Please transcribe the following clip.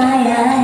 my eyes.